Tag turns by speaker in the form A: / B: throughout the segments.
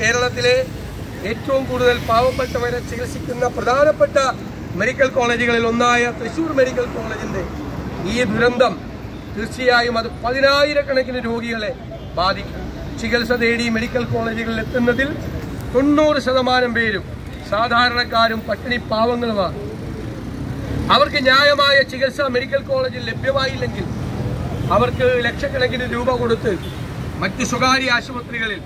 A: കേരളത്തിലെ ഏറ്റവും കൂടുതൽ പാവപ്പെട്ടവരെ ചികിത്സിക്കുന്ന പ്രധാനപ്പെട്ട മെഡിക്കൽ കോളേജുകളിൽ ഒന്നായ തൃശൂർ മെഡിക്കൽ കോളേജിന്റെ ഈ ദുരന്തം തീർച്ചയായും അത് പതിനായിരക്കണക്കിന് രോഗികളെ ബാധിക്കും. ചികിത്സ തേടി മെഡിക്കൽ കോളേജുകളിൽ എത്തുന്നതിൽ തൊണ്ണൂറ് ശതമാനം പേരും സാധാരണക്കാരും പട്ടിണി പാവങ്ങളുമാണ്. അവർക്ക് ന്യായമായ ചികിത്സ മെഡിക്കൽ കോളേജിൽ ലഭ്യമായില്ലെങ്കിൽ അവർക്ക് ലക്ഷക്കണക്കിന് രൂപ കൊടുത്ത് മറ്റ് സ്വകാര്യ ആശുപത്രികളിൽ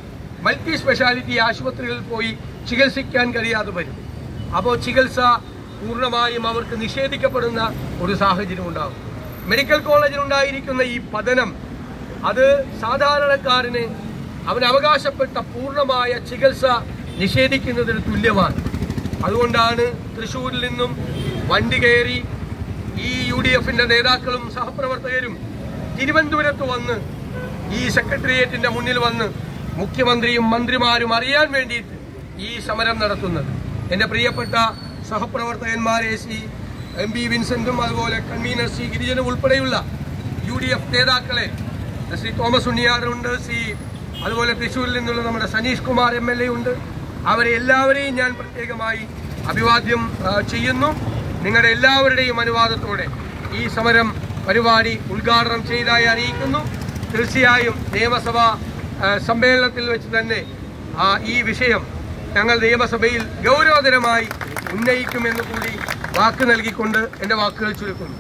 A: മൾട്ടി സ്പെഷ്യാലിറ്റി ആശുപത്രികളിൽ പോയി ചികിത്സിക്കാൻ കഴിയാതെ വരും. അപ്പോൾ ചികിത്സ പൂർണമായും അവർക്ക് നിഷേധിക്കപ്പെടുന്ന ഒരു സാഹചര്യം ഉണ്ടാകും. മെഡിക്കൽ കോളേജിൽ ഉണ്ടായിരിക്കുന്ന ഈ പതനം അത് സാധാരണക്കാരന് അവൻ അവകാശപ്പെട്ട പൂർണമായ ചികിത്സ നിഷേധിക്കുന്നതിന് തുല്യമാണ്. അതുകൊണ്ടാണ് തൃശ്ശൂരിൽ നിന്നും വണ്ടി കയറി ഈ യു ഡി എഫിന്റെ നേതാക്കളും സഹപ്രവർത്തകരും തിരുവനന്തപുരത്ത് വന്ന് ഈ സെക്രട്ടേറിയറ്റിന്റെ മുന്നിൽ വന്ന് മുഖ്യമന്ത്രിയും മന്ത്രിമാരും അറിയാൻ വേണ്ടിയിട്ട് ഈ സമരം നടത്തുന്നത്. എന്റെ പ്രിയപ്പെട്ട സഹപ്രവർത്തകന്മാരെ സി എം പി വിൻസെന്റും അതുപോലെ കൺവീനർ സി ഗിരിജനും ഉൾപ്പെടെയുള്ള യു ഡി എഫ് നേതാക്കളെ ശ്രീ തോമസ് ഉണ്ണിയാറുണ്ട് ശ്രീ അതുപോലെ തൃശ്ശൂരിൽ നിന്നുള്ള നമ്മുടെ Sanish Kumar M L A ഉണ്ട്. അവരെ എല്ലാവരെയും ഞാൻ പ്രത്യേകമായി അഭിവാദ്യം ചെയ്യുന്നു. നിങ്ങളുടെ എല്ലാവരുടെയും അനുവാദത്തോടെ ഈ സമരം പരിപാടി ഉദ്ഘാടനം ചെയ്തതായി അറിയിക്കുന്നു. തീർച്ചയായും നിയമസഭാ സമ്മേളനത്തിൽ വെച്ച് തന്നെ ഈ വിഷയം ഞങ്ങൾ നിയമസഭയിൽ ഗൗരവതരമായി ഉന്നയിക്കുമെന്ന് കൂടി വാക്ക് നൽകിക്കൊണ്ട് എന്റെ വാക്കുകൾ ചുരുക്കുന്നു.